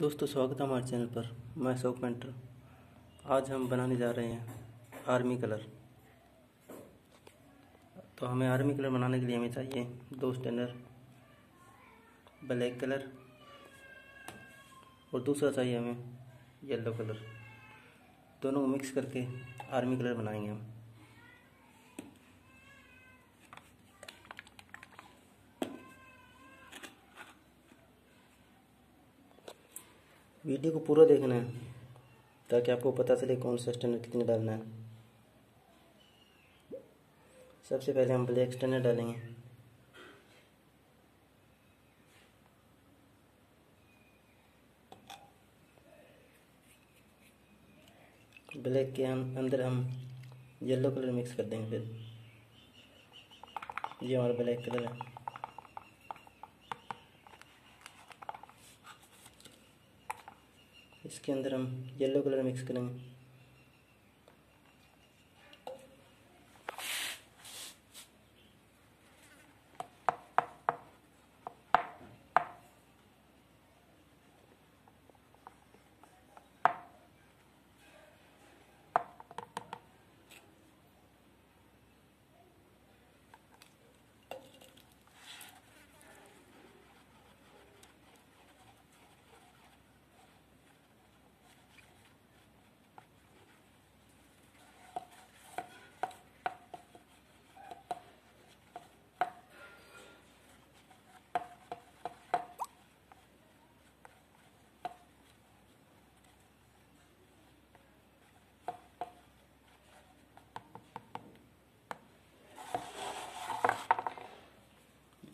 दोस्तों, स्वागत है हमारे चैनल पर। मैं अशोक पेंटर आज हम बनाने जा रहे हैं आर्मी कलर। तो हमें आर्मी कलर बनाने के लिए हमें चाहिए दो स्टैंडर, ब्लैक कलर और दूसरा चाहिए हमें येलो कलर। दोनों को मिक्स करके आर्मी कलर बनाएँगे हम। वीडियो को पूरा देखना है, ताकि आपको पता चले कौन सा स्टैंडर्ड कितने डालना है। सबसे पहले हम ब्लैक स्टैंडर्ड डालेंगे। ब्लैक के अंदर हम येलो कलर मिक्स कर देंगे फिर। ये हमारा ब्लैक कलर है। इसके अंदर हम येलो कलर मिक्स करेंगे।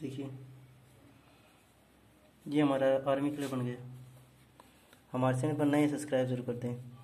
देखिए। ये हमारा आर्मी क्लब बन गया। हमारे चैनल पर नए सब्सक्राइब ज़रूर कर हैं।